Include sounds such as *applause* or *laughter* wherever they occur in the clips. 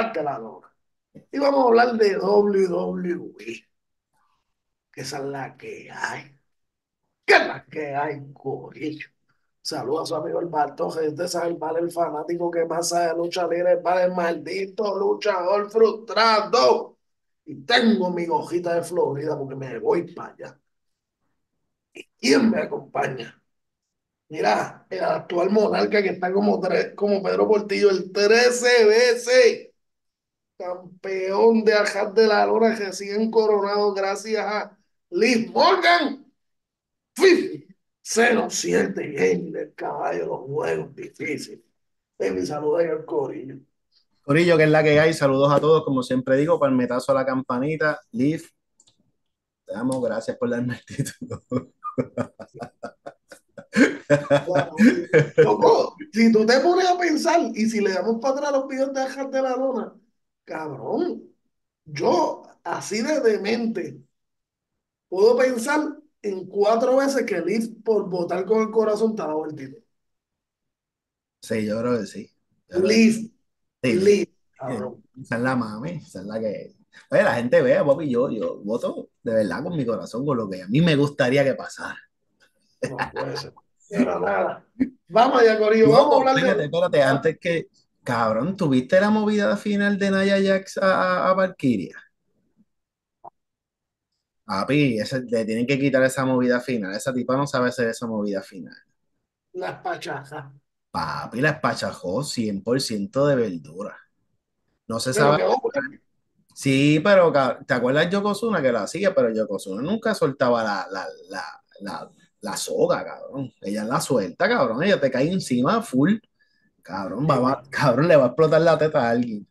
Jarte la loca. Y vamos a hablar de WWE. Que esa es la que hay. Que es la que hay, Corillo. Saludos a su amigo el Bartoje. Usted sabe el mal, el fanático que más sabe lucha libre, el mal, el maldito luchador frustrado. Y tengo mi hojita de Florida porque me voy para allá. ¿Y quién me acompaña? Mira, el actual monarca que está como, tre- como Pedro Portillo, el 13 veces campeón de Ajat de la Lora, recién coronado gracias a Liz Morgan. Fifi, 07 Game del caballo, los juegos difíciles. Saluda ahí al corillo. Corillo, que es la que hay. Saludos a todos, como siempre digo, palmetazo a la campanita. Liv, te damos gracias por darme el título. Bueno, loco, si tú te pones a pensar y si le damos para atrás los videos de Ajat de la Lona, cabrón, yo así de demente puedo pensar en cuatro veces que Liz por votar con el corazón te ha dado el título. Sí, yo creo que sí. Liz, sí. Liz, cabrón. Esa es la mami, esa es la que. Oye, la gente vea, papi, yo, yo voto de verdad con mi corazón, con lo que a mí me gustaría que pasara. No puede ser. Pero nada. Vamos allá, Corillo. Vamos a hablar espérate, espérate, antes que. Cabrón, ¿tuviste la movida final de Nia Jax a, a, a Valkyria? Papi, ese- le tienen que quitar esa movida final. Esa tipa no sabe hacer esa movida final. Las pachazas. Papi, la espachajó 100% de verdura. No se Pero sabe. quedó. Sí, pero ca- ¿te acuerdas de Yokozuna que la hacía? Pero Yokozuna nunca soltaba la, la, la, la, la soga, cabrón. Ella la suelta, cabrón. Ella te cae encima full. Cabrón, va, va- cabrón, le va a explotar la teta a alguien.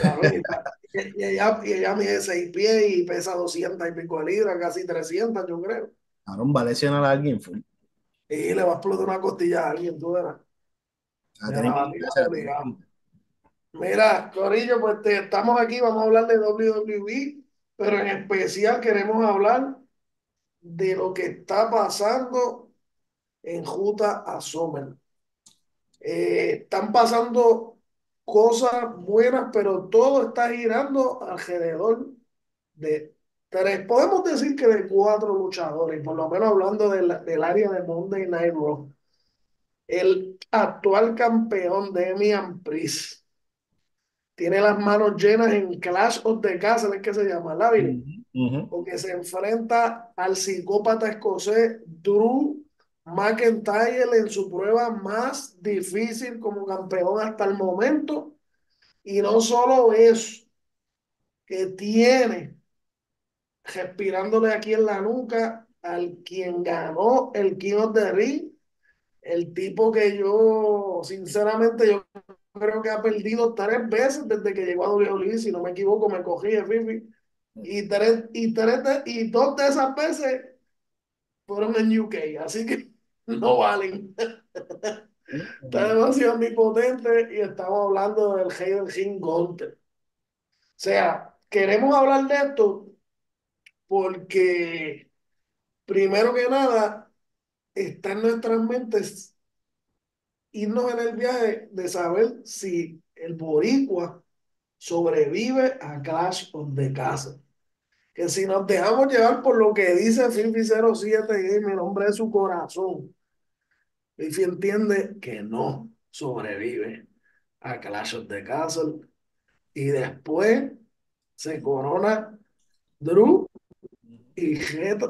Cabrón, y, la- y- y ella, y ella mide seis pies y pesa 200 y pico de libras, casi 300, yo creo. Cabrón, va a lesionar a alguien full. Y le va a explotar una costilla a alguien, tú verás. Mira, que obligado. quitar. Mira, Corillo, pues te- estamos aquí, vamos a hablar de WWE, pero en especial queremos hablar de lo que está pasando en Juta a Summer. Eh, están pasando cosas buenas, pero todo está girando alrededor de tres, podemos decir que de cuatro luchadores, por lo menos hablando del, del área de Monday Night Raw. El actual campeón Damian Priest tiene las manos llenas en Clash of the Castle, es que se llama, ¿la? Ujú, ujú. Porque se enfrenta al psicópata escocés Drew McIntyre en su prueba más difícil como campeón hasta el momento. Y no solo eso, que tiene respirándole aquí en la nuca al quien ganó el King of the Ring, el tipo que yo, sinceramente, yo creo que ha perdido tres veces desde que llegó a WWE, si no me equivoco, me cogí de Fifi. Y, tres, y, tres de- y dos de esas veces fueron en UK, así que no valen. *laughs* Está demasiado omnipotente y estamos hablando del Rey del King Gunther. O sea, queremos hablar de esto porque, primero que nada, está en nuestras mentes irnos en el viaje de saber si el boricua sobrevive a Clash of the Castle. Que si nos dejamos llevar por lo que dice Fifi 07 Game, el hombre de su corazón, Fifi entiende que no sobrevive a Clash of the Castle y después se corona Drew y,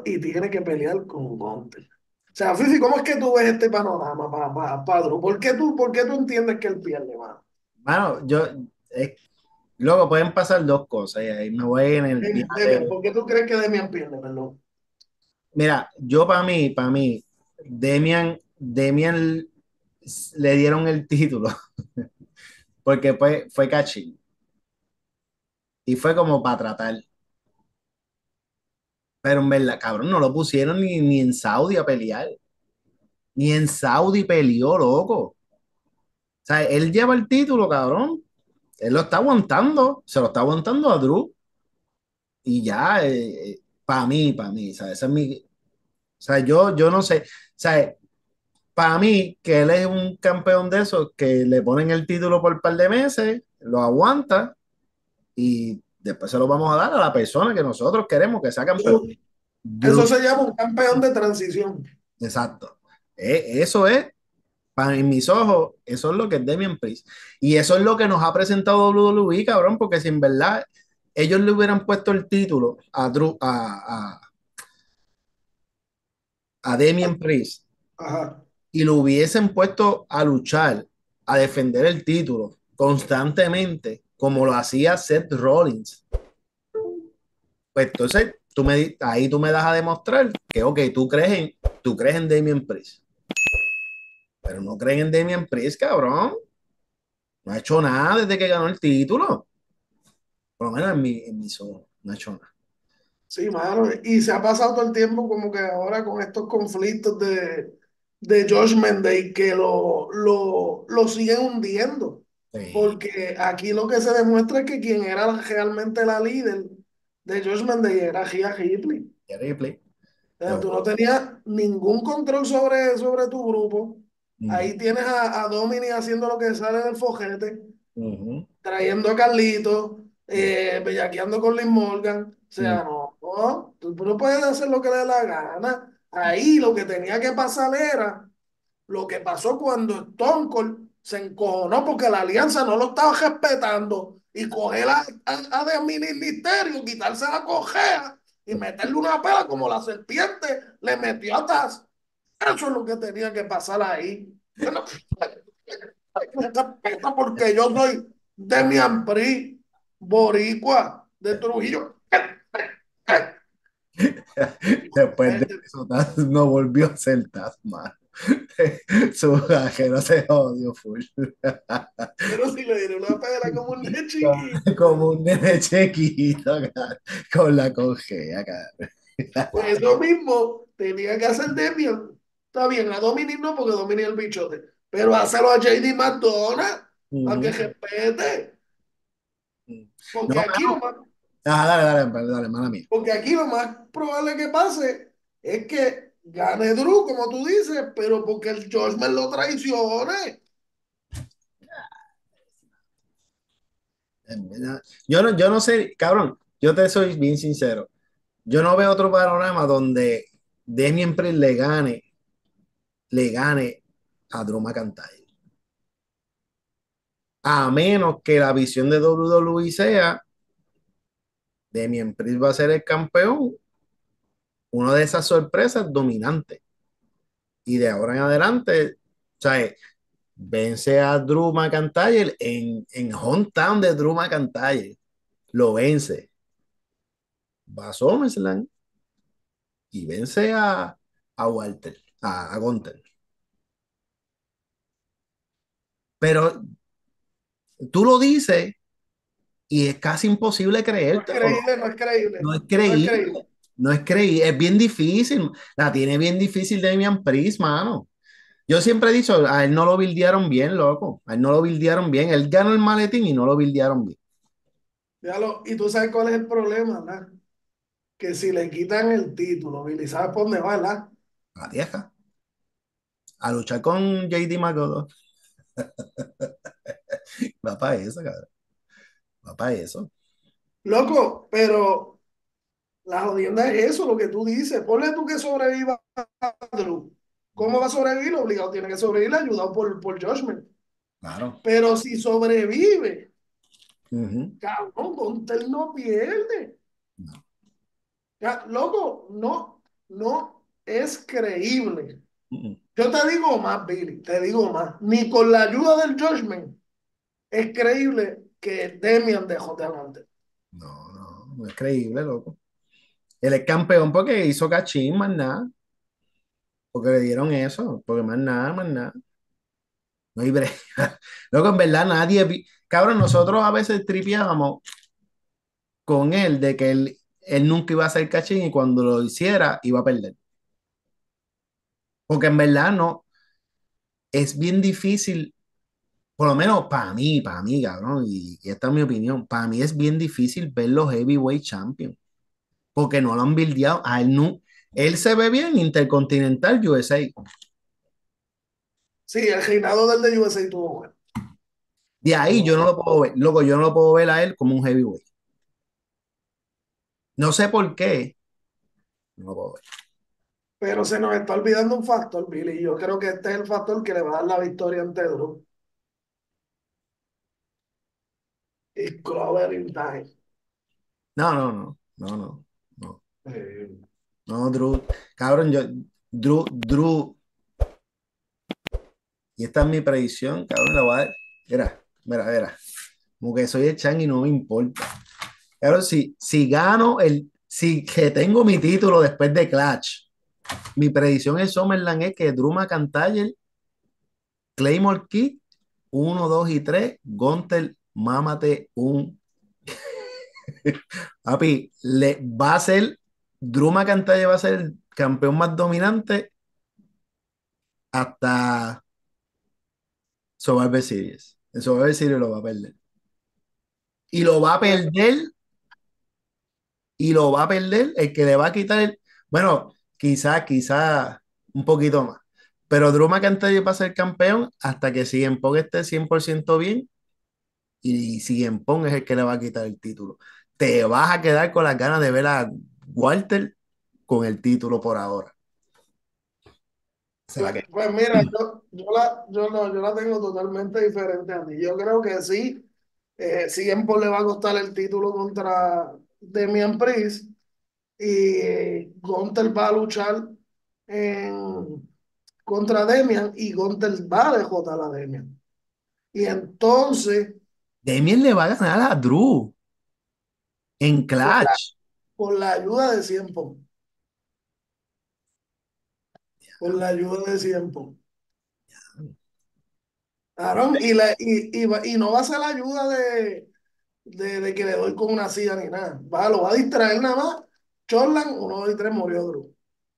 y tiene que pelear con Gunther. O sea, Fifi, ¿cómo es que tú ves este panorama, pa, pa- pa Drew? ¿Por qué tú, por qué tú entiendes que él pierde, mano? Mano, yo. es- luego pueden pasar dos cosas y ahí me voy en el. Demian, ¿por qué tú crees que Demian pierde, perdón? Mira, yo para mí, para mí, Demian, Demian le dieron el título *laughs* porque fue, fue y fue como para tratar. Pero en verdad, cabrón, no lo pusieron ni, ni en Saudi a pelear. Ni en Saudi peleó, loco. O sea, él lleva el título, cabrón. Él lo está aguantando. Se lo está aguantando a Drew. Y ya, para mí, para mí, ¿sabes? Esa es mi, o sea, yo, yo no sé. O sea, para mí, que él es un campeón de esos que le ponen el título por un par de meses, lo aguanta y después se lo vamos a dar a la persona que nosotros queremos que sea campeón. Eso se llama un campeón de transición. Exacto. E- eso es, para en mis ojos, eso es lo que es Damian Priest. Y eso es lo que nos ha presentado WWE, cabrón, porque si en verdad ellos le hubieran puesto el título a, Drew- a, a, a Damian Priest Ajá. Y lo hubiesen puesto a luchar, a defender el título constantemente, como lo hacía Seth Rollins, pues entonces tú me, ahí tú me das a demostrar que, ok, tú crees en, tú crees en Damian Priest, pero no creen en Damian Priest, cabrón. No ha hecho nada desde que ganó el título. Por lo menos en mi, en ojos, no ha hecho nada. Sí, mano. Y se ha pasado todo el tiempo como que ahora con estos conflictos de, de Josh Mendez que lo, lo, lo siguen hundiendo. Sí, Porque aquí lo que se demuestra es que quien era realmente la líder de Josh Mendez era Gia Ripley. y Ripley. Tú no tenías ningún control sobre, sobre tu grupo. Ujú, Ahí tienes a, a Dominic haciendo lo que sale del fojete, ujú. trayendo a Carlito, eh, bellaqueando con Liz Morgan. O sea, Mm. no, no, tú no puedes hacer lo que le dé la gana. Ahí lo que tenía que pasar era lo que pasó cuando Stone Cold se encojonó porque la alianza no lo estaba respetando y coger a, a, a Dominic Mysterio, quitarse la cojea y meterle una pela como la serpiente le metió a Taz. Eso es lo que tenía que pasar ahí. Bueno, porque yo soy Demian Pri, boricua, de Trujillo. *laughs* Después de eso, Taz no volvió a ser Taz, mano. *laughs* Su ajeno se jodió full. Pero si le dieron una pela como un nene *laughs* chiquito. Como un nene chiquito, cara, con la cojea, cara. Pues eso mismo tenía que hacer Demian. Está bien, a Dominic no, porque Dominic es el bichote. Pero hácelo a JD McDonald, para que Ujú. respete. Porque No, aquí lo más, Ah, dale, dale, dale, dale, mala mía. porque aquí lo más probable que pase es que gane Drew, como tú dices, pero porque el George lo traicione. Yo no, yo no sé, cabrón, yo te soy bien sincero. Yo no veo otro panorama donde Damian Priest le gane, le gane a Drew McIntyre. A menos que la visión de WWE sea Damian Priest va a ser el campeón, una de esas sorpresas dominantes. Y de ahora en adelante, ¿sabes? Vence a Drew McIntyre en, en hometown de Drew McIntyre. Lo vence. Va a SummerSlam y vence a, a Walter, a, a. Pero tú lo dices y es casi imposible No es creerte. creíble, no es creíble. No es No es creíble. No es creíble. Es bien difícil. La tiene bien difícil Damian Priest, mano. Yo siempre he dicho, a él no lo bildearon bien, loco. A él no lo bildearon bien. Él ganó el maletín y no lo bildearon bien. Ya lo- y tú sabes cuál es el problema, ¿verdad? Que si le quitan el título, Billy, ¿sabes por dónde va, verdad? A la vieja. A luchar con JD McGodo. *laughs* Va para eso, cabrón. Para eso. Loco, pero la jodienda es eso, lo que tú dices. Ponle tú que sobreviva a Drew. ¿Cómo va a sobrevivir? Obligado tiene que sobrevivir ayudado por, por Judgment. Claro. Pero si sobrevive, Ujú. cabrón, Gunter no pierde. No. Loco, no, no es creíble. Yo te digo más, Billy, te digo más. Ni con la ayuda del Judgment es creíble que Demian dejó de adelante. No, no, no es creíble, loco. Él es campeón porque hizo cachín, más nada. Porque le dieron eso, porque más nada, más nada. No hay break. *laughs* Loco, en verdad nadie Cabrón, nosotros a veces tripeábamos con él de que él, él nunca iba a hacer cachín y cuando lo hiciera iba a perder. Porque en verdad no, es bien difícil, por lo menos para mí, para mí, cabrón, y, y esta es mi opinión, para mí es bien difícil ver los heavyweight champions, porque no lo han buildeado, a él no, él se ve bien Intercontinental USA, Sí, el reinado del de USA tuvo bueno. De ahí yo no lo puedo ver, loco, yo no lo puedo ver a él como un heavyweight. No sé por qué. No lo puedo ver. Pero se nos está olvidando un factor, Billy. Yo creo que este es el factor que le va a dar la victoria ante Drew. Time. No, no, no, no, no, no. Eh, No, Drew, cabrón, yo, Drew, Drew, y esta es mi predicción, cabrón, la voy a dar. Mira, mira, mira, como que soy el Chan y no me importa. Cabrón, si, si gano el, si que tengo mi título después de Clash, mi predicción en Summerland es que Drew McIntyre, Claymore Kid, 1, 2 y 3, Gunter, mámate un. *laughs* Papi, le va a ser, Drew McIntyre va a ser el campeón más dominante hasta Survivor Series. En Survivor Series lo va a perder. Y lo va a perder. Y lo va a perder el que le va a quitar el. Bueno, quizá, quizá un poquito más. Pero Drew McIntyre va a ser campeón hasta que CM Punk esté 100% bien. Y CM Punk es el que le va a quitar el título. Te vas a quedar con las ganas de ver a Walter con el título por ahora. Pues, mira, yo, la, yo, no, yo la tengo totalmente diferente a ti. Yo creo que sí, eh, siempre le va a costar el título contra Demian Priest y Gunter va a luchar contra Demian y Gunter va a dejotar a Demian. Y entonces, Damien le va a ganar a Drew en la, Clash. con la ayuda de Pong, con la ayuda de Cien Pong. Aaron, y, la, y, y, y no va a ser la ayuda de, de, de que le doy con una silla ni nada. Va, lo va a distraer nada más. Chorlan, uno, dos y tres, murió Drew.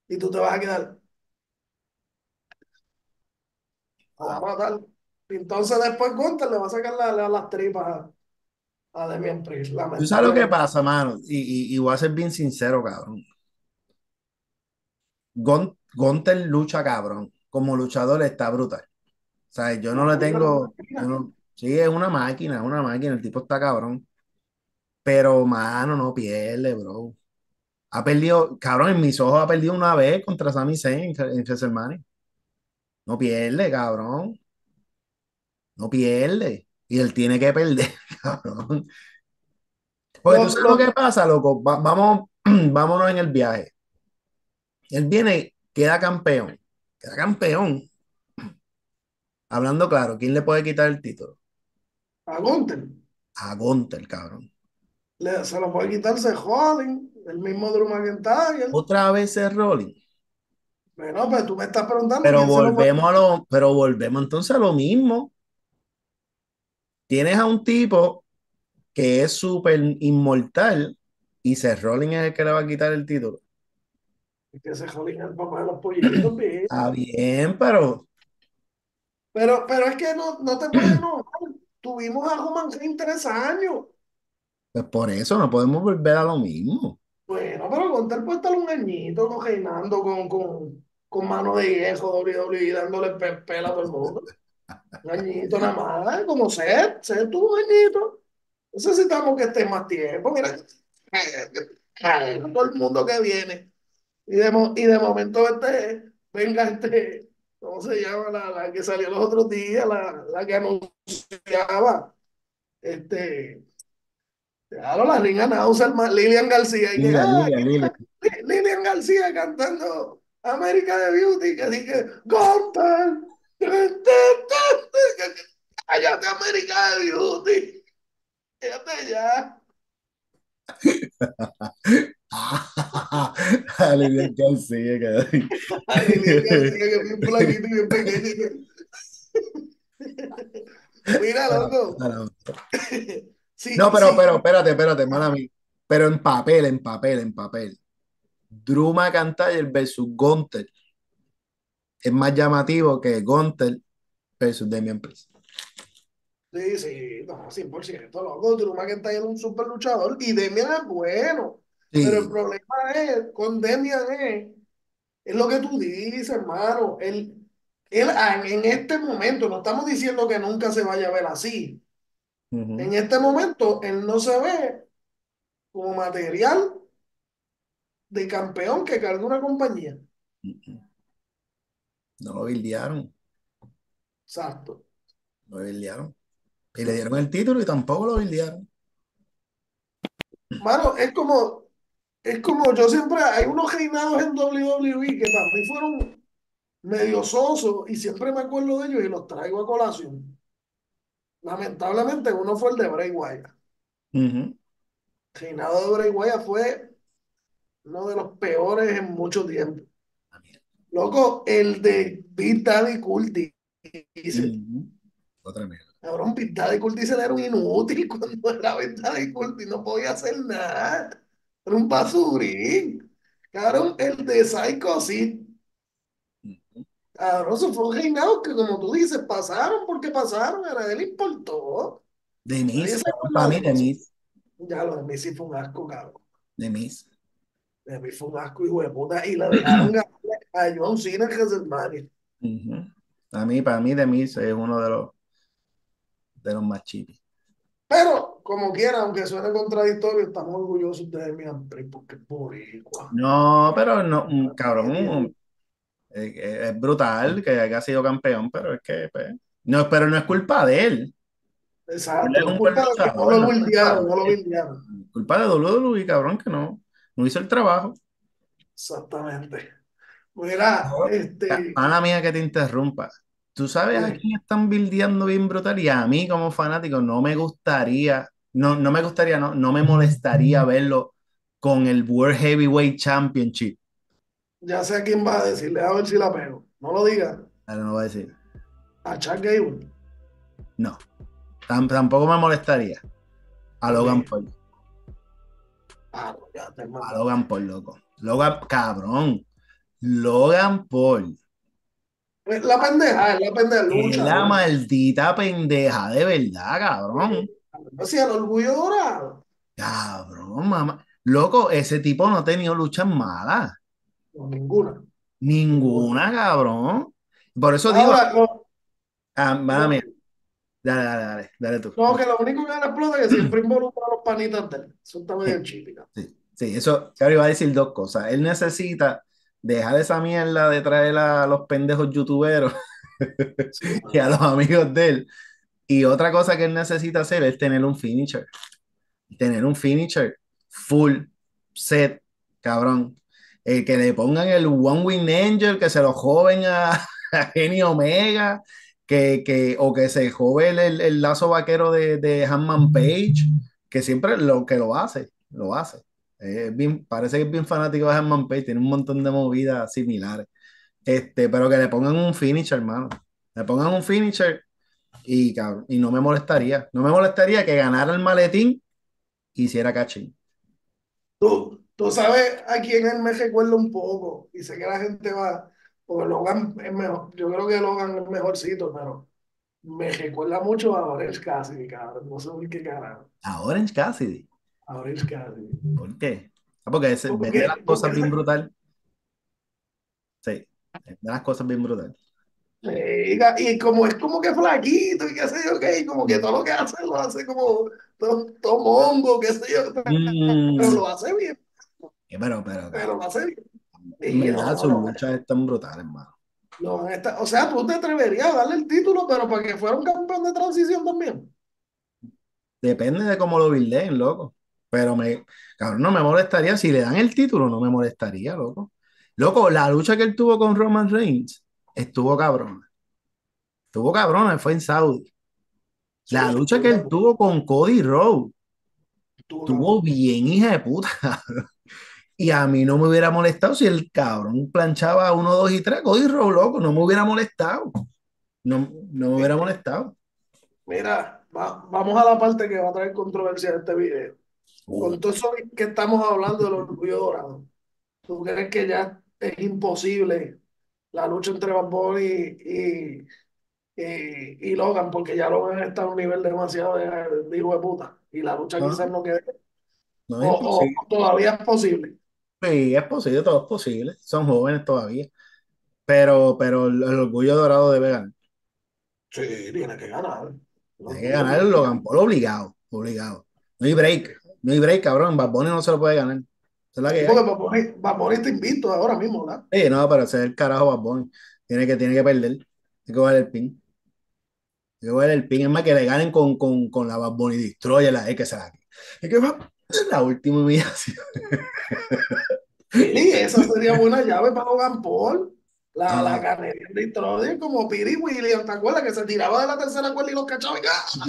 Y tú te vas a quedar, lo va a matar. Entonces después Gunter le va a sacar la- la- las tripas a, Demian Priest, ¿Tú sabes lo que pasa, mano? Y, y, y voy a ser bien sincero, cabrón. Gon- Gunter lucha, cabrón. Como luchador está brutal. O sea, yo no le tengo. no- sí, es una máquina, es una máquina. El tipo está cabrón. Pero, mano, no pierde, bro. Ha perdido, cabrón, en mis ojos ha perdido una vez contra Sami Zayn en, en WrestleMania. No pierde, cabrón. No pierde. Y él tiene que perder, *laughs* cabrón. Porque tú Lo, sabes lo lo, que pasa, loco. Va- vamos, *clears throat* vámonos en el viaje. Él viene, queda campeón. Queda campeón. Hablando claro, ¿quién le puede quitar el título? a Gunter A Gunter, cabrón. le, se lo puede quitarse Hollins, el mismo Drew McIntyre. Otra vez es Rolling. Bueno, pues tú me estás preguntando Pero se lo volvemos a lo, pero volvemos entonces a lo mismo. Tienes a un tipo que es súper inmortal y Seth Rollins es el que le va a quitar el título. que se Hollins es el papá de los pollitos, *clears throat* bien. Ah, bien, pero Pero, pero es que no, no te puedes enojar. Tuvimos a Roman Reigns tres años. pues por eso no podemos volver a lo mismo. Bueno, pero Gunter puede estar un añito ¿no? reinando con, con, con mano de viejo, WWE, dándole pe- pela a todo el mundo. Un añito nada más, como Seth. Seth tuvo un añito. Necesitamos que esté más tiempo. Mira, todo el mundo que viene. Y de, y de momento este, venga este, ¿cómo se llama? La, la que salió los otros días, la, la que anunciaba, este, claro, la ring announcer, Lilian García, y que, Lilia, ah, Lilia, Lilia. Li- Lilian García cantando América de Beauty, que dije, Gunter, cállate América de Beauty, cállate ya. A Lilia García, cabrón. Lilian García, que es bien flaquita y bien pequeña. Mira, loco. Sí, No, pero, sí, pero, espérate, espérate, mala mía. Pero en papel, en papel, en papel. Drew McIntyre versus Gunter es más llamativo que Gunter versus Damian Priest. sí, sí, no, 100%, loco. Drew McIntyre es un super luchador y Demian es bueno. Pero el Sí, problema es, con Demian es, es lo que tú dices, hermano. Él, Él, ah, en este momento, no estamos diciendo que nunca se vaya a ver así. Ujú. En este momento, él no se ve como material de campeón que carga una compañía. No lo bildearon, Exacto. lo bildearon. Y le dieron el título y tampoco lo bildearon. Mano, es como, es como yo siempre, hay unos reinados en WWE que para mí fueron medio sosos y siempre me acuerdo de ellos y los traigo a colación. Lamentablemente uno fue el de Bray Wyatt. El reinado de Bray Wyatt fue uno de los peores en mucho tiempo. Loco, el de Big Daddy dice, Ujú. Otra mierda. cabrón, Big Daddy dice era un inútil *laughs* cuando era Big Daddy y no podía hacer nada. Era un basurín. Cabrón, el de Psycho Ujú. Cabrón, eso fue un reinado que, como tú dices, pasaron porque pasaron, a nadie le importó. De Nadie Miz, se para mí de de eso. Miz, Ya lo de sí fue un asco, cabrón. de Miz. De mí fue un asco, hijo de puta. Y le dejaron *clears throat* ganar a John Cena en WrestleMania. Ujú. A mí, para mí de Miz es uno de los, de los más chipis. Pero, como quiera, aunque suene contradictorio, estamos orgullosos de Demian Priest porque es boricua. No, pero no, cabrón, un- es, es brutal que haya sido campeón, pero es que, pues, no, pero no es culpa de él. Exacto, es un culpa de que no lo no lo culpa de WWE, cabrón, que no, no hizo el trabajo. Exactamente. Mira, este, Pana mía que te interrumpa. ¿Tú sabes a quién están bildeando bien brutal? Y a mí como fanático no me gustaría, no, no me gustaría, no, no me molestaría verlo con el World Heavyweight Championship. ya sé a quién va a decirle, a ver si la pego. No lo diga. Ahora no voy a decir. A Chuck Gable. No. Tam- tampoco me molestaría. A Logan Ok. Paul. Ah, A. Logan Paul, loco. Logan, cabrón. Logan Paul. Es La pendeja, es la pendeja Es la ¿no? maldita pendeja, de verdad, cabrón. Así, el orgullo dorado. Cabrón, mamá. Loco, ese tipo no ha tenido luchas malas. No, ninguna. Ninguna, cabrón. Por eso digo, no, ah, mía. Dale, dale, dale, dale tú. no, que lo único que le explota es que siempre involucra a los panitas de él. Eso está medio Sí, sí, sí, eso, ahora iba a decir dos cosas. Él necesita dejar esa mierda de traer a los pendejos youtuberos *laughs* y a los amigos de él. Y otra cosa que él necesita hacer es tener un finisher. Tener un finisher full set, cabrón. Eh, que le pongan el One Wing Angel, que se lo joven a, *laughs* a Kenny Omega, que, que, o que se jove el, el- el lazo vaquero de, de Hanman Page, que siempre lo que lo hace, lo hace. Es bien, parece que es bien fanático de Hanman Page, tiene un montón de movidas similares. Este, pero que le pongan un finisher, hermano. Le pongan un finisher y, cabrón, y no me molestaría. No me molestaría que ganara el maletín y hiciera cachín. Tú, tú sabes a quién él me recuerda un poco. Y sé que la gente va. Porque Logan es mejor. Yo creo que Logan es mejorcito, pero me recuerda mucho a Orange Cassidy, cabrón. No sé por qué carajo. A Orange Cassidy. A Orange Cassidy. ¿Por qué? Ah, porque vende Porque, las cosas bien brutal. Sí, vende las cosas bien brutal. Sí, y como es como que flaquito y qué sé yo qué, y como que todo lo que hace lo hace como todo, todo mongo, qué sé yo, pero Mm, lo hace bien, pero, pero, pero lo hace bien. en Y no, sus no, luchas están brutales, hermano. no, esta- o sea, tú te atreverías a darle el título, pero para que fuera un campeón de transición también. Depende de cómo lo buildeen, loco. Pero me, cabrón, no me molestaría. Si le dan el título, no me molestaría, loco. Loco, la lucha que él tuvo con Roman Reigns estuvo cabrona. Estuvo cabrona, fue en Saudi. Sí, La lucha que él tuvo con Cody Rhodes estuvo bien, hija de puta. *laughs* Y a mí no me hubiera molestado si el cabrón planchaba uno, dos y tres. Cody Rhodes, loco, no me hubiera molestado. No, no me hubiera molestado. Mira, va- vamos a la parte que va a traer controversia de este video. Con todo eso que estamos hablando del orgullo dorado, ¿tú crees que ya es imposible la lucha entre Bad Bunny y, y, y Logan? Porque ya Logan está a un nivel demasiado de, de hijo de puta y la lucha no, quizás no quede. no O, es o todavía es posible. Sí, es posible, todo es posible. Son jóvenes todavía. pero, pero el, el orgullo dorado debe ganar. Sí, tiene que ganar. El Tiene que ganar que Logan Paul obligado, obligado. No hay break, no hay break, cabrón. Bad Bunny no se lo puede ganar. Es la que porque Bad Bunny- Bad Bunny está invicto ahora mismo, ¿verdad? Sí, no, pero ese es el carajo Bad Bunny. Tiene que, tiene que perder. Tiene que coger el pin. Tiene que coger el pin. Es más que le ganen con, con, con la Bad Bunny Destroyer, la es que se la Es que va es la última humillación. Sí, esa sería buena llave para Logan Paul. La, la Ah, Canadian Destroyer como Piri Williams, ¿te acuerdas? Que se tiraba de la tercera cuerda y los cachaba y ¡ah!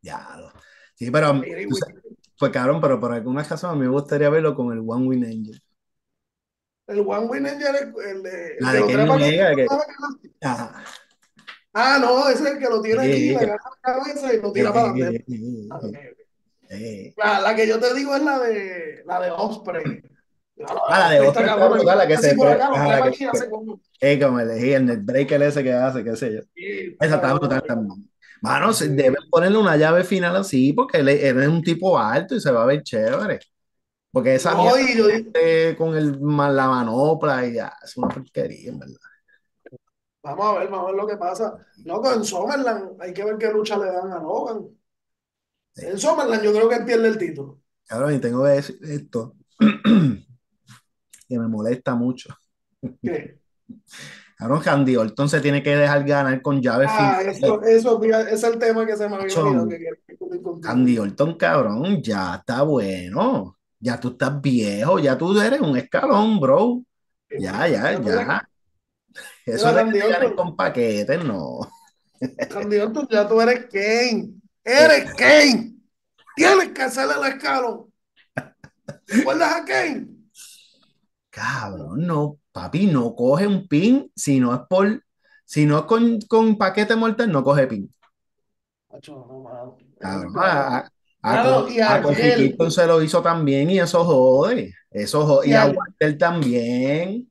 ya. Sí, pero tú pues cabrón, pero por alguna razón a mí me gustaría verlo con el One Win Angel. El One Win Angel, el, el, de- La que de trepa con Omega, que. Ah, no, ese es el que lo tiene aquí, Sí, le que- agarra la cabeza y lo tira para eh, adelante. La, la que yo te digo es la de la de Osprey. La, la Ah, la de Osprey brutal, la que se fue. la que, aquí como. eh, como elegí el breaker ese que hace, qué sé yo. Sí, Esa está brutal también. Mano, se- Sí. deben ponerle una llave final así porque él, él es un tipo alto y se va a ver chévere. Porque esa No, mierda con el, la manopla y ya, es una porquería, en verdad. vamos a ver, vamos a ver lo que pasa. Loco, en Summerland hay que ver qué lucha le dan a Logan. Sí. En Summerland yo creo que él pierde el título. Cabrón, y tengo que decir esto *clears throat* que me molesta mucho. ¿Qué? *laughs* Cabrón, Randy Orton se tiene que dejar ganar con llave Ah, eso, eso, es el tema que se me había olvidado. Randy Orton, cabrón, ya está bueno. Ya tú estás viejo, ya tú eres un escalón, bro. Ya, ya, Ya. Eso de que Orton. con paquetes, no. Randy Orton, ya tú eres Kane. Eres *laughs* Kane. Tienes que hacerle el escalón. ¿Recuerdas a Kane? Cabrón, no, papi, no coge un pin si no es por, si no es con, con paquete mortal, no coge pin. Cabrón, a, a, se lo hizo también y eso jode. Eso jode. y Y a Walter también.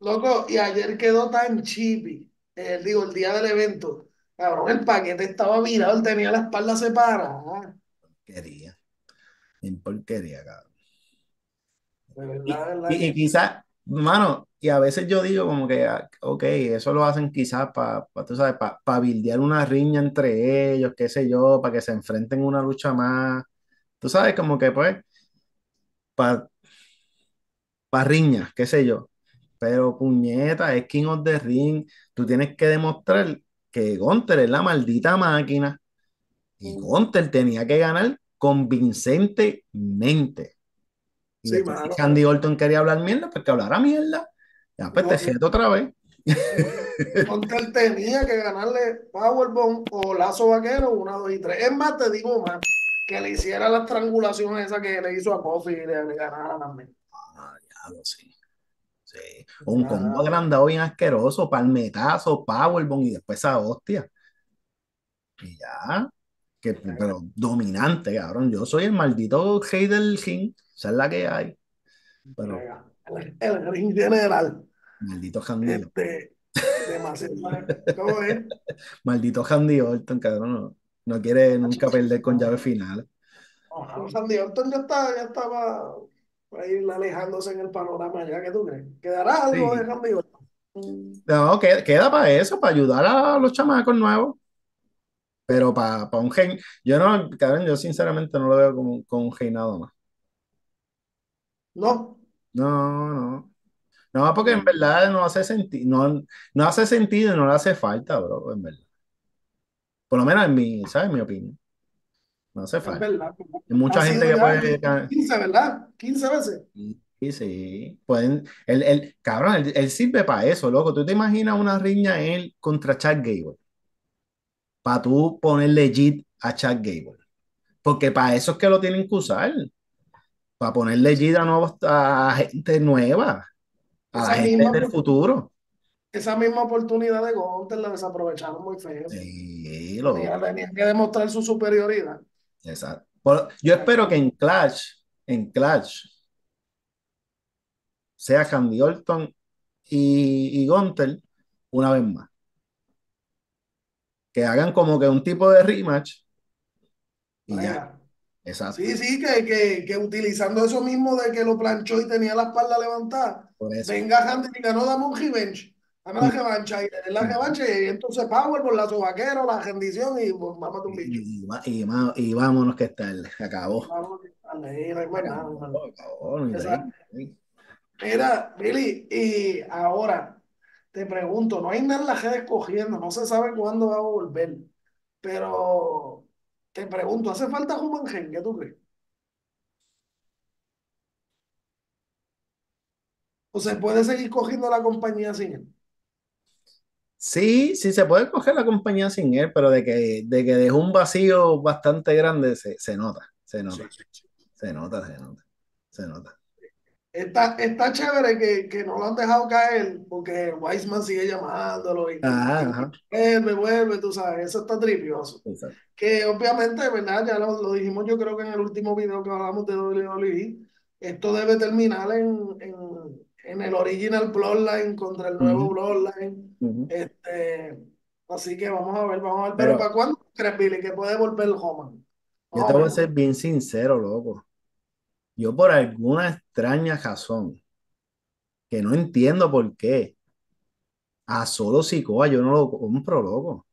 loco, y ayer quedó tan chippy. eh, digo, el día del evento. Cabrón, el paquete estaba virado, él tenía la espalda separada. Porquería. En porquería, cabrón. Y, y, quizás, mano, y a veces yo digo como que, ah, ok, eso lo hacen quizás para, pa, tú sabes, para pa bildear una riña entre ellos, qué sé yo, para que se enfrenten en una lucha más. Tú sabes, como que pues, para pa riñas, qué sé yo. Pero puñeta, es King of the Ring. Tú tienes que demostrar que Gunther es la maldita máquina. Y Gunther tenía que ganar convincentemente. Sí, mano. Orton quería hablar mierda, pues que hablara mierda. Ya, pues No, te jeto otra vez. *laughs* Montel tenía que ganarle Powerbomb o Lazo Vaquero, una, dos y tres. Es más, te digo más, que le hiciera la estrangulación esa que le hizo a Kofi y le, le ganara también. Ah, diablo, sí. Sí. Un Ah, combo agrandado bien asqueroso, palmetazo, powerbomb y después esa hostia. Y ya. Que, pero dominante, cabrón. Yo soy el maldito rey del Esa es la que hay. Pero el, el ring general. maldito Orton. Este. *laughs* Maldito Handy Orton, cabrón. No, no quiere nunca perder con llave final. Oh, Sandy Orton ya, está, ya estaba ahí alejándose en el panorama ya, ¿qué tú crees? ¿Quedará algo de. Sandy Orton? No, que- queda para eso, para ayudar a los chamacos nuevos. Pero para un gen, yo no, cabrón, yo sinceramente no lo veo como, como un reinado más. No. No, no. No, porque en verdad no hace sentido, no, no hace sentido y no le hace falta, bro, en verdad. Por lo menos en mi, ¿sabes? En mi opinión. No hace Es falta. verdad. Hay mucha Ha gente que puede. 15, ¿verdad? 15 veces. Sí, sí. Pueden, el, el, cabrón, él, él sirve para eso, loco. ¿Tú te imaginas una riña él contra Chad Gable? Para tú poner legit a Chad Gable. Porque para eso es que lo tienen que usar. Para poner legit a, gente nueva. A Esa gente misma, del futuro. esa misma oportunidad de Gunter la desaprovecharon muy feo. Sí, lo. Tenían, que demostrar su superioridad. Exacto. Yo espero que en Clash, en Clash, sea Candy Orton y, y Gunther una vez más. Que hagan como que un tipo de rematch y ya. Exacto. Sí, sí, que, que, que utilizando eso mismo de que lo planchó y tenía la espalda levantada. Venga, diga, no, dame un revenge. Dame la revancha. Y den la revancha y entonces Power por la sobaquera, la rendición y pues, vamos a un bicho. Y, y y y vámonos que es tarde. Acabó. Hay más nada, Exacto. break. Mira, Billy, y ahora te pregunto, no hay nada en la red escogiendo, no se sabe cuándo va a volver, pero te pregunto, ¿hace falta Human Gen? ¿Qué tú crees? ¿O se puede seguir cogiendo la compañía sin él? Sí, sí se puede coger la compañía sin él, pero de que, de que dejó un vacío bastante grande, se, se nota, se nota, se nota, se nota, se nota. Está, está chévere que, que no lo han dejado caer porque Weisman sigue llamándolo y Ajá, ajá. vuelve, vuelve, tú sabes, eso está tripioso. Exacto. Que obviamente, ¿verdad? Ya lo, lo dijimos yo creo que en el último video que hablamos de WWE, esto debe terminar en, en, en el original Bloodline contra el nuevo Ujú. Bloodline. Este, así que vamos a ver, vamos a ver. Pero, Pero- ¿para cuándo crees, Billy, que puede volver Homan? Yo te voy a ser bien sincero, loco. Yo por alguna extraña razón, que no entiendo por qué, a solo Sikoa yo no lo compro, loco.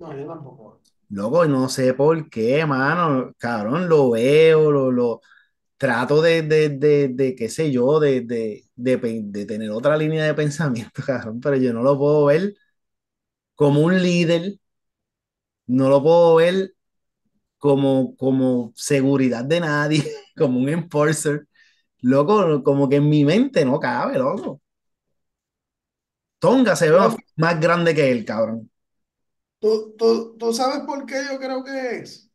No, yo tampoco. Loco, no sé por qué, mano. Cabrón, lo veo, lo, lo trato de, de, de, de, qué sé yo, de, de, de, pe- de tener otra línea de pensamiento, *laughs* cabrón, pero yo no lo puedo ver como un líder, no lo puedo ver como, como seguridad de nadie, *laughs* como un enforcer. Loco, como que en mi mente no cabe, loco. Tonga se ve más grande que él, cabrón. ¿Tú, tú, tú sabes por qué yo creo que es?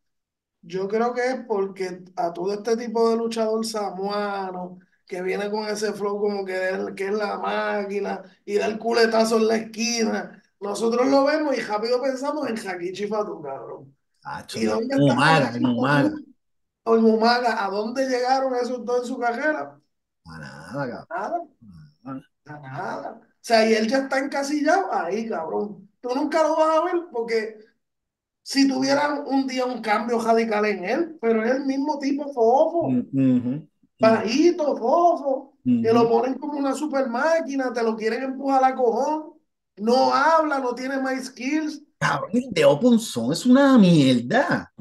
Yo creo que es porque a todo este tipo de luchador samuano que viene con ese flow como que, es- que es la máquina y da el culetazo en la esquina, nosotros lo vemos y rápido pensamos en Hakichi Fatu, cabrón. Acho, ¿Y dónde Umaga, en Umaga. En? ¿A dónde llegaron esos dos en su carrera? A nada, Nada, cabrón. a nada. O sea, y él ya está encasillado ahí, cabrón. Tú nunca lo vas a ver porque si tuvieran un día un cambio radical en él, pero es el mismo tipo fofo, Ujú, bajito, fofo, que ujú. lo ponen como una super máquina, te lo quieren empujar a cojón, no habla, no tiene más skills. Cabrón, el de Opunzón es una mierda.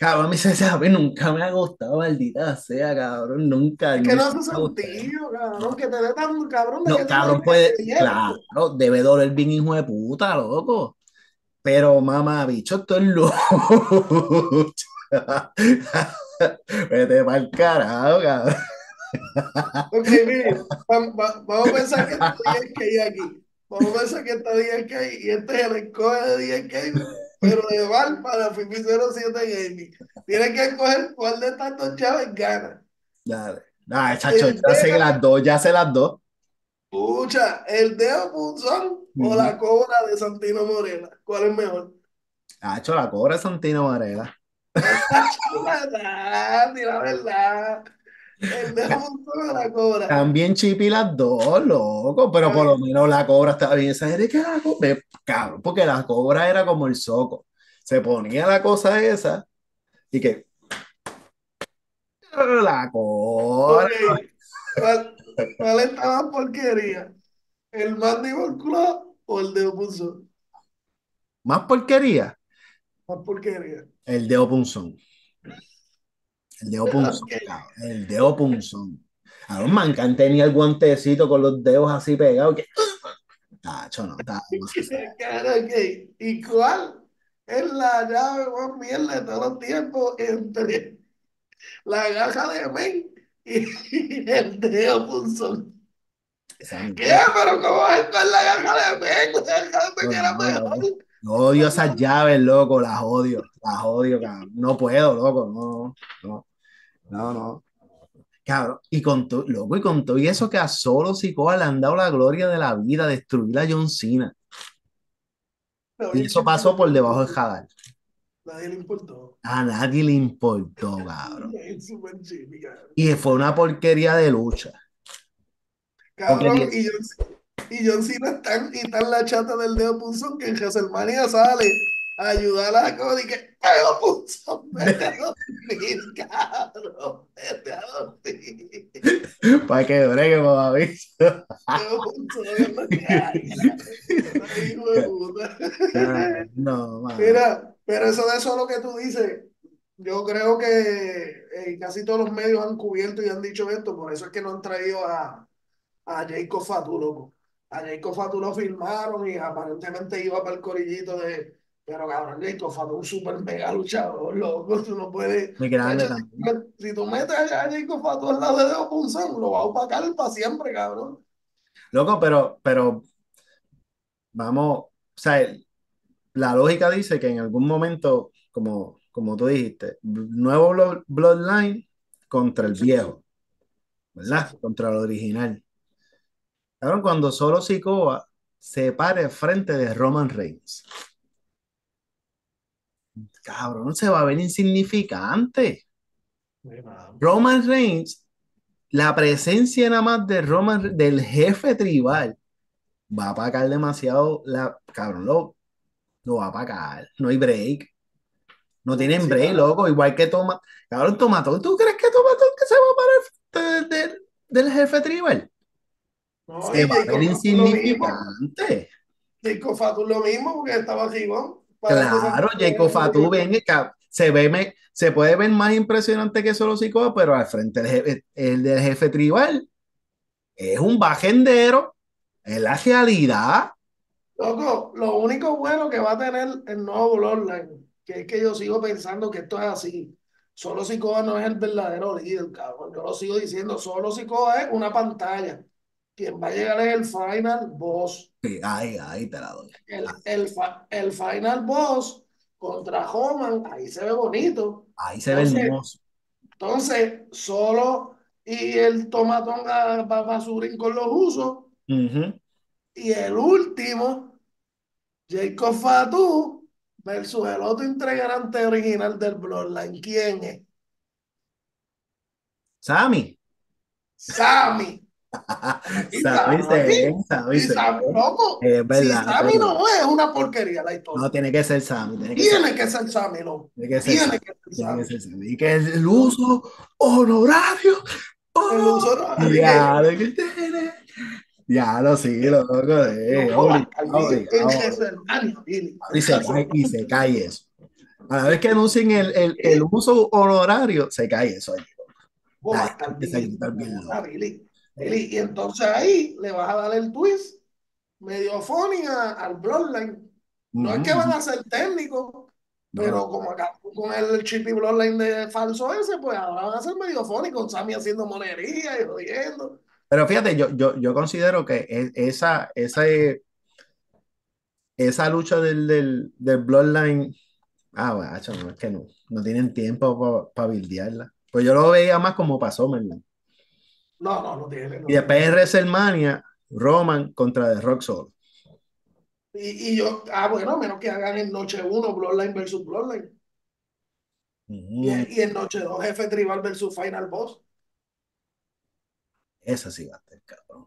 Cabrón, a mí se sabe, nunca me ha gustado, maldita sea, cabrón, nunca. Es que no hace me sentido, cabrón, que te dé tan cabrón de que No, tú cabrón, te puede, claro, debe doler bien hijo de puta, loco. Pero, mamá, bicho, esto es lucha. *laughs* Vete pa'l carajo, cabrón. Ok, mire, va- va- vamos a pensar que está 10K aquí. Vamos a pensar que está 10K y este es el escoge de 10K, pero de Val para Fifi 07 Gaming. Tienes que escoger cuál de estas dos chaves gana. Dale. Ay, chacho, ya sé las dos, ya sé las dos. Escucha, el dedo punzón o la cobra de Santino Morena. ¿Cuál es mejor? Chacho, la cobra es Santino Varela. *laughs* La di la verdad. El punzón o la cobra. También chipi las dos, loco, pero por lo menos la cobra estaba bien. Que la cobra, cabrón, porque la cobra era como el soco. Se ponía la cosa esa y que la cobra. Ok, ¿Cuál, cuál está más porquería? ¿El Mandible Club o el dedo punzón? Más porquería, Más porquería. el dedo punzón. El dedo punzón, Ok. cabrón, el dedo punzón. A los Mancan tenía el guantecito con los dedos así pegados. Que... Tacho, no, *laughs* ok. ¿Y cuál es la llave más mierda de todos los tiempos entre la gaja de Men y *laughs* el dedo punzón? esa ¿Qué? ¿Pero cómo es con la gaja de Men? *laughs* De era No, no, no. mejor. Odio esas llaves, loco, las odio, las odio, cabrón. No puedo, loco, no, no, no, no. Cabrón, y con todo, loco, y con todo y eso que a solo Sikoa le han dado la gloria de la vida, destruir a John Cena. Y eso pasó por debajo del radar. Nadie le importó. A nadie le importó, cabrón. *laughs* Y fue una porquería de lucha. Cabrón, y John, y John Cena está y en la chata del dedo punzón que en WrestleMania sale ayudar a Cody que pero puso, vete a dormir, *laughs* cabrón, vete a dormir. Para que bregue, mamá. Puso, no. No, mano. Mira, pero eso de eso lo que tú dices, yo creo que eh, casi todos los medios han cubierto y han dicho esto, por eso es que no han traído a, a Jacob Fatu, loco. A Jacob Fatu lo filmaron y aparentemente iba para el corillito de. Pero cabrón, Jacob Fatu es un super mega luchador, loco. Tú no puedes. Muy grande si, también. si tú metes a Jacob Fatu al lado de Deo Punzón, lo va a opacar para siempre, cabrón. Loco, pero, pero vamos, o sea, la lógica dice que en algún momento, como, como tú dijiste, nuevo Blo- Bloodline contra el viejo, ¿verdad? Contra el original. Cabrón, cuando solo Sikoa se pare frente de Roman Reigns. Cabrón, se va a ver insignificante. Roman Reigns, la presencia nada más de Roman, del jefe tribal, va a apagar demasiado la, cabrón, lo, lo va a apagar. No hay break. No tienen Sí, break, claro. loco. Igual que Toma. Cabrón, Tomatón. ¿Tú crees que Tomatón que se va a parar frente del, jefe tribal? No, Se va a ver insignificante. Jacob Fatu lo mismo porque estaba gigón. Claro, Jacob. Fatu ven, se ve, me- se puede ver más impresionante que solo Sikoa, pero al frente del jefe, el del jefe tribal es un bajendero, es la realidad. Loco, lo único bueno que va a tener el nuevo Bloodline, que es que yo sigo pensando que esto es así. Solo Sikoa no es el verdadero líder, cabrón. Yo lo sigo diciendo, solo Sikoa es una pantalla. Quien va a llegar es el final boss. Sí, Ay, ay, te la doy. El, el, fa- el final boss contra Homan, ahí se ve bonito. Ahí se ve hermoso. entonces solo y el tomatón a, a basurín con los usos. Y el último, Jacob Fatu versus el otro integrante original del Bloodline. ¿Quién es? Sammy. Sammy. Loco. Es Si verdad, Sammy no es una porquería la historia. No, tiene que ser Sammy, tiene que ser, Tiene que ser Sammy, loco. tiene que ser Tiene Sammy, que ser tiene que Sammy. ser Sammy. Y que es el uso honorario. El Oh, uso ya, lo que tiene. Ya lo sí, loco. Eh, loco, obligado, obligado. Billy. Y se cae, y se cae eso. A la vez que anuncien el, el, el uso honorario, se cae eso. Y entonces ahí le vas a dar el twist medio funny a- al Bloodline. No es que van Ujú. a ser técnicos, No, pero como acá con el chippy Bloodline de falso ese, pues ahora van a ser medio funny con Sammy haciendo monería y jodiendo. Pero fíjate, yo, yo, yo considero que es- esa, esa, esa lucha del, del, del Bloodline, ah, bueno, no, es que no, no tienen tiempo para buildearla. Pues yo lo veía más como pasó, ¿verdad? No, no, no tiene, Y no después tiene. en WrestleMania, Roman contra The Rock solo. Y, y yo, ah, bueno, menos que hagan en noche 1 Bloodline versus Bloodline. Y, y en noche 2 Jefe Tribal versus Final Boss. esa sí va a estar, cabrón.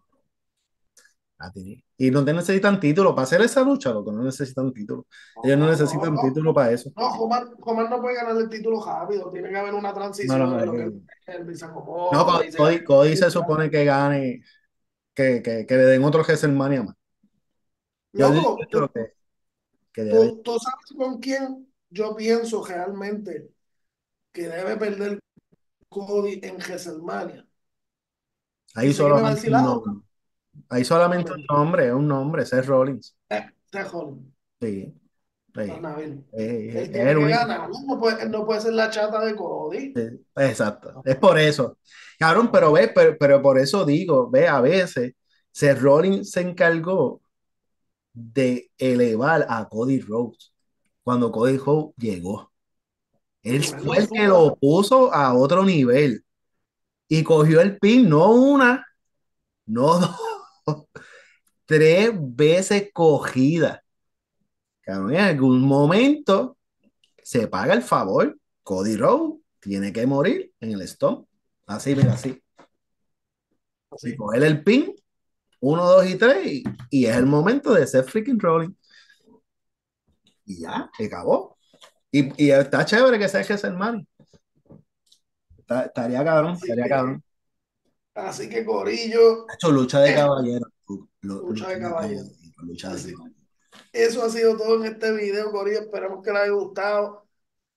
Y no te necesitan título para hacer esa lucha, loco, no necesitan título. Ellos no necesitan no. título para eso. No, Omar, Omar no puede ganar el título rápido. Tiene que haber una transición no, lo que se no, Cody, Cody se supone que gane, que, que, que le den otro WrestleMania más. Yo Loco, tú, que, que debe. tú, tú sabes con quién yo pienso realmente que debe perder Cody en WrestleMania. Ahí que a solamente un nombre. Un nombre, Seth Rollins. Eh, Seth Rollins, Sí, sí. Es, el único. No puede, él no puede ser la chata de Cody. Sí, exacto. Es por eso. Cabrón, pero ve, pero, pero por eso digo, ve, a veces Seth Rollins se encargó de elevar a Cody Rhodes cuando Cody Rhodes llegó. Él fue el que lo puso a otro nivel y cogió el pin, no una, no dos, *laughs* tres veces cogida. Cabrón, en algún momento se paga el favor. Cody Rhodes tiene que morir en el stone. Así, mira, así. Y Sí. coger el pin, uno, dos y tres, y, y es el momento de ser freaking rolling. Y ya, se acabó. Y, y está chévere que sea que es el. Está- estaría cabrón, Así estaría cabrón. Así que Corillo, hecho lucha de eh, caballero. Lu- lucha de caballero. Lucha de caballero. eso ha sido todo en este video, Corillo. Esperamos que les haya gustado.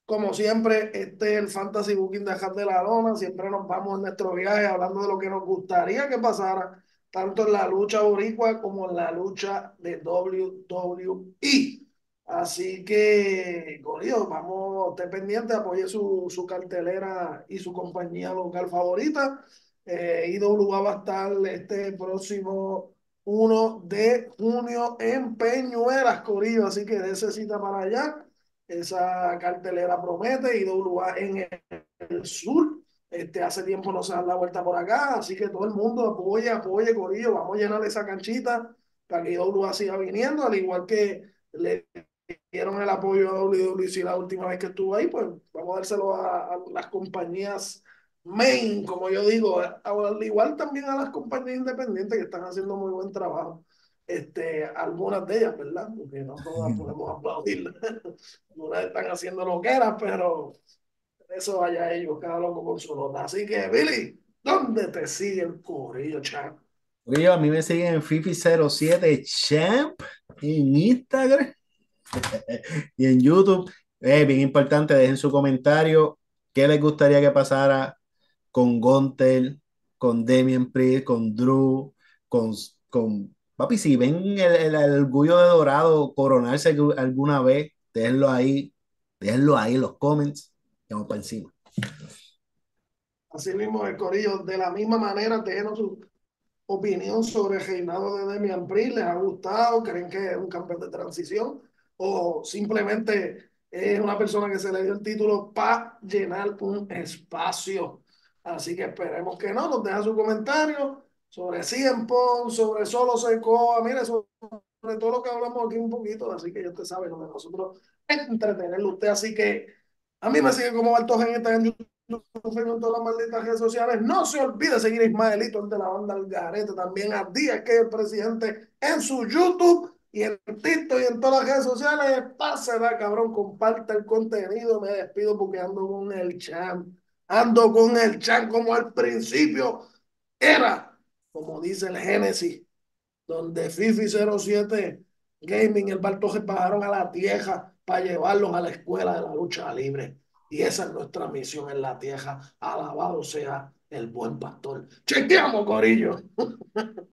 Como siempre, este es el Fantasy Booking de Ajá de la Lona. Siempre nos vamos en nuestro viaje hablando de lo que nos gustaría que pasara, tanto en la lucha boricua como en la lucha de WWE. Así que, Corillo, vamos, esté pendiente, apoye su, su cartelera y su compañía local favorita. Eh, IWA va a estar este próximo 1 de junio en Peñuelas, Corillo. Así que dése cita para allá. Esa cartelera promete. IWA en el, sur. Este, hace tiempo no se dan la vuelta por acá. Así que todo el mundo apoye, apoye, Corillo. Vamos a llenar esa canchita para que IWA siga viniendo, al igual que le dieron el apoyo a WWC la última vez que estuvo ahí, pues vamos a dárselo a, a las compañías main, como yo digo, al igual también a las compañías independientes que están haciendo muy buen trabajo. Este, algunas de ellas, ¿verdad? Porque no todas podemos aplaudir. *laughs* Algunas están haciendo lo que eran, pero eso vaya ellos, cada loco con su nota. Así que, Billy, ¿dónde te sigue el corillo, champ? A mí me siguen en Fifi07 Champ en Instagram *laughs* y en YouTube. Eh, bien importante, dejen su comentario. ¿Qué les gustaría que pasara con Gontel, con Demian Priest, con Drew, con, con papi? Si ven el, el, orgullo de Dorado coronarse alguna vez, déjenlo ahí, déjenlo ahí en los comments. Vamos para encima. Así mismo, el Corillo, de la misma manera, déjenos su opinión sobre el reinado de Demian Priest. ¿Les ha gustado? ¿Creen que es un campeón de transición? ¿O simplemente es una persona que se le dio el título para llenar un espacio? Así que esperemos que no. Nos deja su comentario sobre Cien Pong, sobre Solo Secoa. Mire, sobre todo lo que hablamos aquí un poquito. Así que ya usted sabe, lo de nosotros entretenerlo usted. Así que a mí me sigue como Bartos en Instagram, YouTube en todas las malditas redes sociales. No se olvide seguir a Ismaelito, el de la banda Algarete, también a Díaz, que es el presidente, en su YouTube y en TikTok y en todas las redes sociales. Pásela, cabrón, comparte el contenido. Me despido porque ando con el champ ando con el chan como al principio era, como dice el Génesis, donde Fifi 07 Gaming, el Barto se bajaron a la tierra para llevarlos a la escuela de la lucha libre. Y esa es nuestra misión en la tierra. Alabado sea el buen pastor. Chequeamos, Corillo. *laughs*